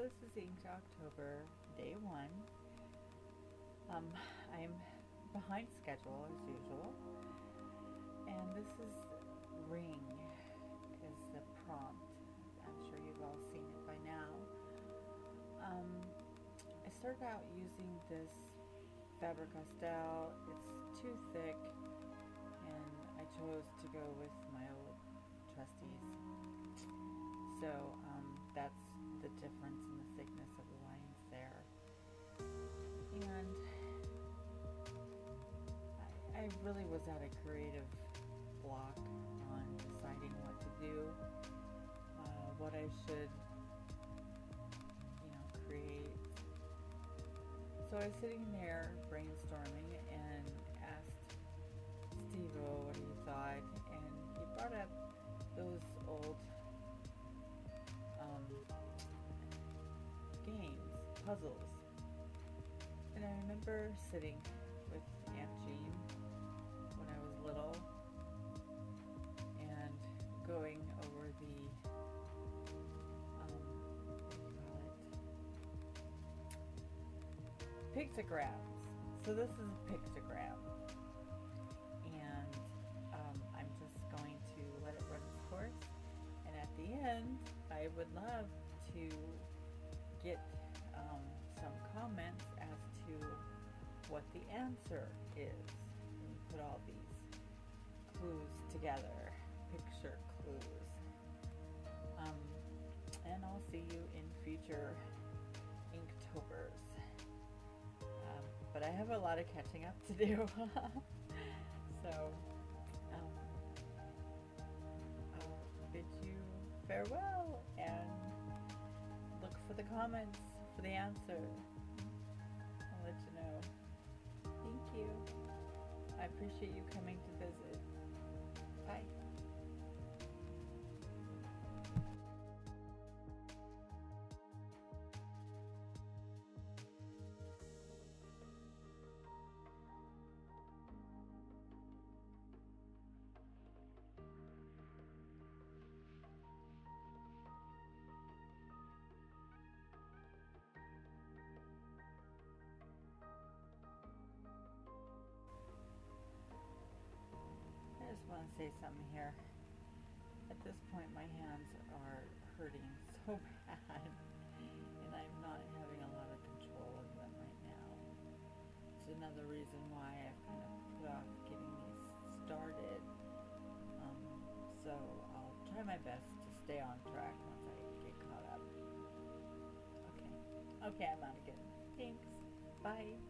This is Inktober, day one. Um, I'm behind schedule as usual. And this is Ring is the prompt. I'm sure you've all seen it by now. Um, I started out using this Faber-Castell. It's too thick and I chose to go with my old trustees. So um, that's the difference in the thickness of the lines there. And I, I really was at a creative block on deciding what to do, uh, what I should, you know, create. So I was sitting there brainstorming and asked Steve what he thought, puzzles. And I remember sitting with Aunt Jean when I was little and going over the, um? Pictograms. So this is a pictogram. And um, I'm just going to let it run its course. And at the end, I would love to get comments as to what the answer is. When you put all these clues together, picture clues. Um, and I'll see you in future Inktober's. Um, but I have a lot of catching up to do. so um, I'll bid you farewell and look for the comments for the answer. Know. Thank you. I appreciate you coming to visit. Want to say something here. At this point, my hands are hurting so bad, and I'm not having a lot of control of them right now. It's another reason why I've kind of put off getting these started. Um, so I'll try my best to stay on track once I get caught up. Okay. Okay, I'm out again. Thanks. Bye.